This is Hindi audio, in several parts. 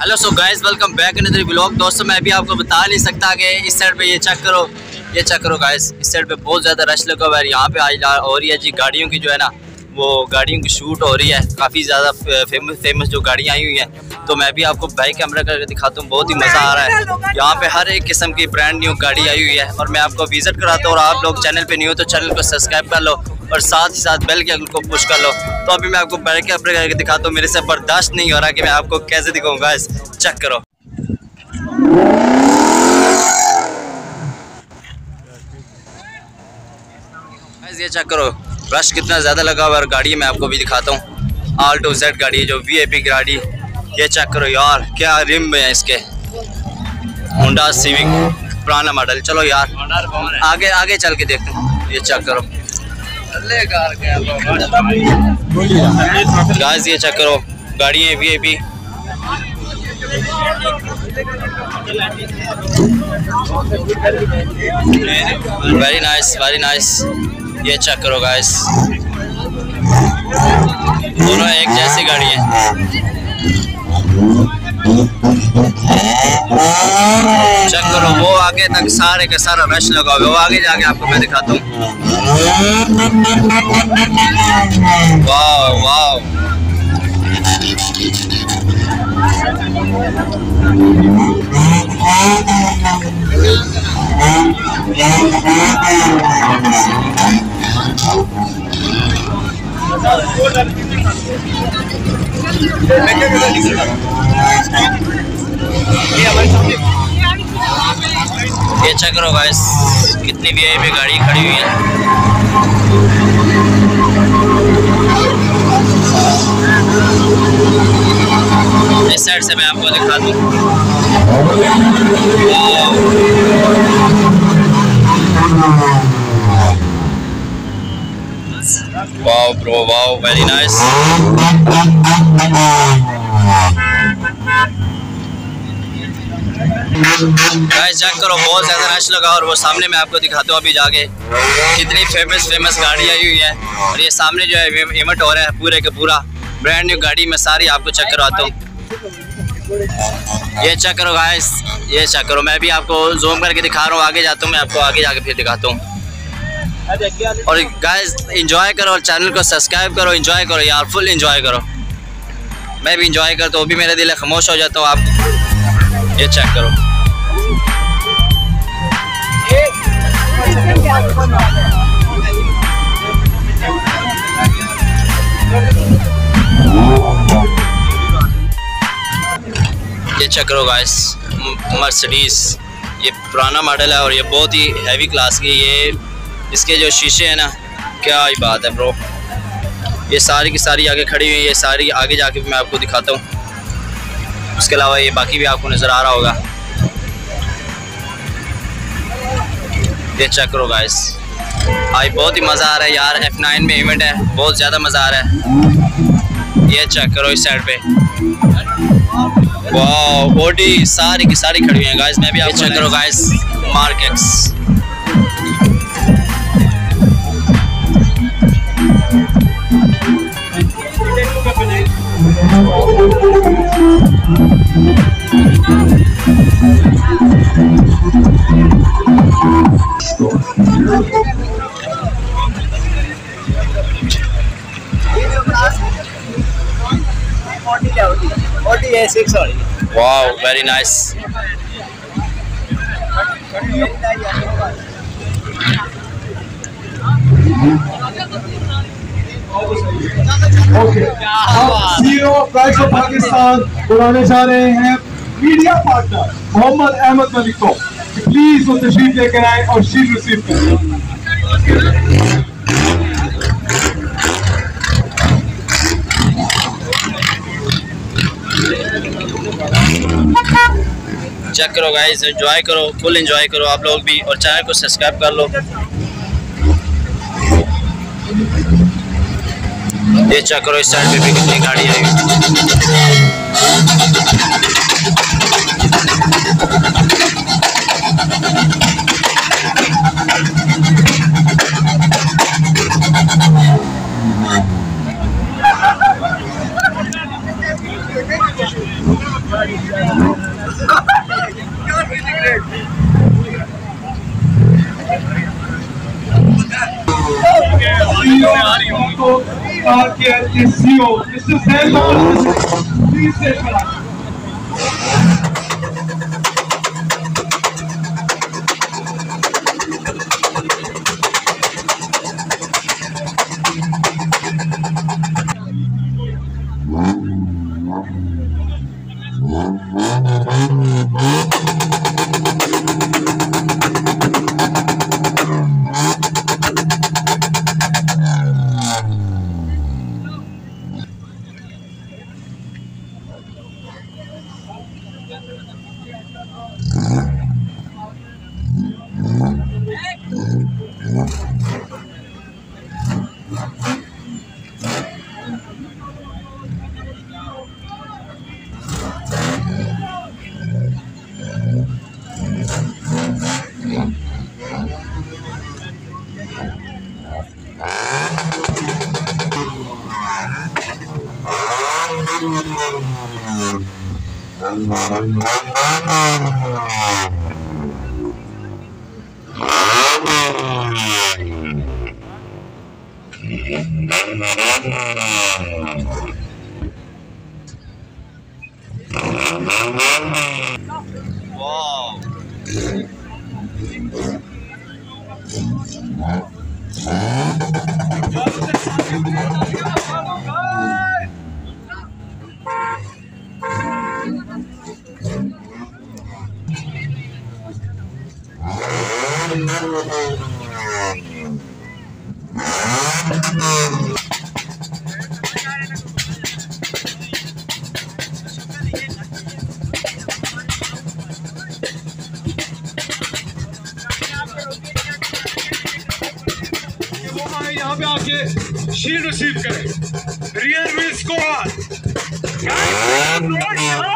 Guys welcome back in blog दोस्तों, मैं भी आपको बता नहीं सकता कि इस साइड पे ये चेक करो, ये चेक करो गाइस इस साइड पे बहुत ज़्यादा रश लगा हुआ है यहाँ पे आज हो रही है जी गाड़ियों की जो है ना, वो गाड़ियों की शूट हो रही है। काफ़ी ज़्यादा फ़ेमस फ़ेमस जो गाड़ियाँ आई हुई हैं। तो मैं भी आपको बाइक कैमरा करके दिखाता हूँ, बहुत ही मज़ा आ रहा है। यहाँ पे हर एक किस्म की ब्रांड न्यू गाड़ी आई हुई है और मैं आपको विज़िट कराता हूँ और आप लोग चैनल पे नहीं हो तो चैनल को सब्सक्राइब कर लो। और साथ ही साथ बेल के को पुश कर लो। तो अभी मैं आपको बाइक कैमरा करके दिखाता हूँ, मेरे से बर्दाश्त नहीं हो रहा कि मैं आपको कैसे दिखाऊँगा चेक करो। ये चेक करो रश कितना ज़्यादा लगा हुआ है और गाड़ी मैं आपको भी दिखाता हूँ। आल टू जेड गाड़ी जो वी आई पी गाड़ी, ये चेक करो यार, क्या रिम है इसके। होंडा सिविक पुराना मॉडल चलो यार, आगे आगे चल के देखते हैं, ये चेक करो। गाइस ये चेक करो। गाड़ी V I P very nice very nice ये चेक करो गाइस दोनों एक जैसी गाड़ी है। चेक करो, वो आगे तक सारे का सारा रश लगा हुआ आगे जाके आपको मैं दिखाता हूँ। वाह वाह। ये चेक करो गाइस कितनी वी आई गाड़ी खड़ी हुई है। इस साइड से मैं आपको दिखा दूँ। Wow bro wow very nice guys check करो, बहुत ज़्यादा रश लगा और वो सामने मैं आपको दिखाता हूँ अभी जाके कितनी फ़ेमस फ़ेमस गाड़ी आई हुई है। और ये सामने जो है इवेंट हो रहा है, पूरे का पूरा। ब्रांड न्यू गाड़ी में सारी आपको चेक करवाता हूँ। ये चेक करो गाइस ये चेक करो। मैं भी आपको जूम करके दिखा रहा हूँ, आगे जाता हूँ मैं आपको, आगे जाके फिर दिखाता हूँ। और गाइस इंजॉय करो और चैनल को सब्सक्राइब करो इंजॉय करो यार फुल इंजॉय करो। मैं भी इंजॉय करता हूँ, वो भी मेरा दिल खामोश हो जाता हूँ, आप ये चेक करो। ये चेक करो गाइस मर्सिडीज ये पुराना मॉडल है और ये बहुत ही हैवी क्लास की ये, इसके जो शीशे हैं ना, क्या ही बात है ब्रो ये सारी की सारी आगे खड़ी हुई है, ये सारी आगे जाके मैं आपको दिखाता हूँ। उसके अलावा ये बाकी भी आपको नज़र आ रहा होगा। ये चेक करो गाइस आज बहुत ही मज़ा आ रहा है यार F9 में इवेंट है बहुत ज़्यादा मज़ा आ रहा है। ये चेक करो इस साइड पे। वाह बॉडी सारी की सारी खड़ी हुई हैं गाइस मैं भी आप चेक करो guys markets Wow, very nice. Okay अब सीईओ प्राइस ऑफ़ पाकिस्तान बुलाने जा रहे हैं मीडिया पार्टनर मोहम्मद अहमद मलिक को प्लीज़ वो तशरीफ़ लेकर आए और शील रिसीव करें चेक करो गाइस एंजॉय करो. फुल एंजॉय करो आप लोग भी. और चैनल को सब्सक्राइब कर लो. ये चेक करो इस साइड पे भी कितनी गाड़ी आई Mr. Sandal, please stay for us. कि आके शील्ड रिसीव करें। रियर व्हील्स को Thank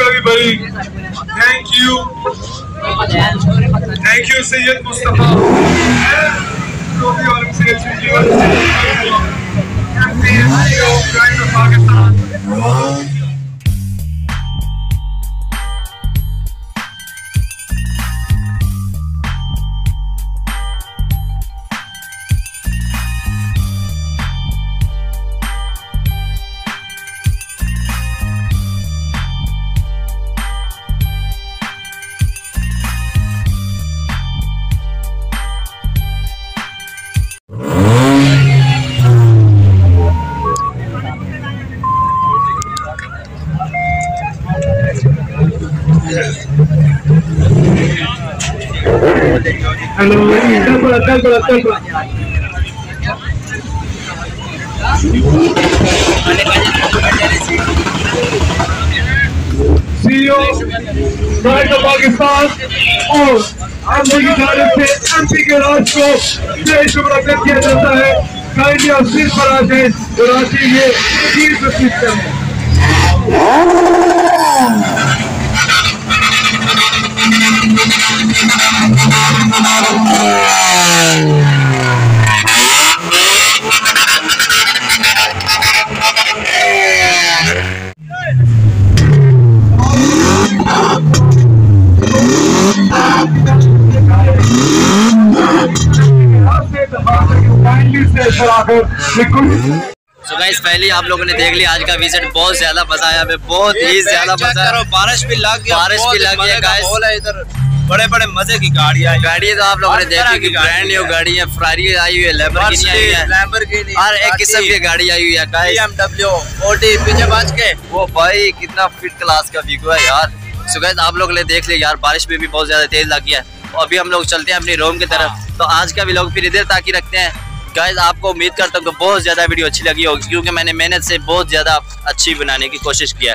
everybody. Thank you. Thank you Sayyid Mustafa. And Trophy Organization Temple, Temple. CEO, Pride of Pakistan और एमपी की से एमपी के राज को जय शुभरकत किया जाता है काइंडली आप पर आ जाए और ये चीज़ प्रस्तुत करें से सो गाइस पहले आप लोगों ने देख लिया आज का विज़िट बहुत ज़्यादा मज़ा आया हमें बहुत ही ज़्यादा मज़ा आया बारिश भी लग गया बारिश भी लग गया, guys। बड़े बड़े मज़े की गाड़ियाँ गाड़ी तो आप लोगों ने देखी की ब्रांड न्यू गाड़ी है। फरारी आई हुई है लैम्बोर्गिनी आई है। लैम्बोर्गिनी हर एक किस्म की गाड़ी आई हुई है पीछे बच के। वो भाई कितना फिट क्लास का वीगो है यार। सो आप लोगों ने देख लिया यार बारिश में भी बहुत ज़्यादा तेज लगी है। और अभी हम लोग चलते हैं अपनी रूम की तरफ़। तो आज का भी लोग फिर इधर ताकि रखते हैं। गाइस आपको उम्मीद करता हूँ कि बहुत ज़्यादा वीडियो अच्छी लगी होगी क्योंकि मैंने मेहनत से बहुत ज़्यादा अच्छी बनाने की कोशिश की है।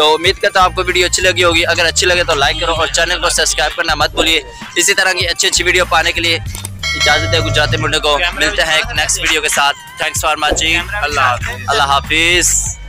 तो उम्मीद करता हूँ आपको वीडियो अच्छी लगी होगी। अगर अच्छी लगे तो लाइक करो और चैनल को सब्सक्राइब करना मत भूलिए। इसी तरह की अच्छी अच्छी वीडियो पाने के लिए इजाज़त है गुजराती मुंडे को। मिलते हैं नेक्स्ट वीडियो के साथ। थैंक्स फॉर वॉचिंग अल्लाह अल्लाह हाफिज़।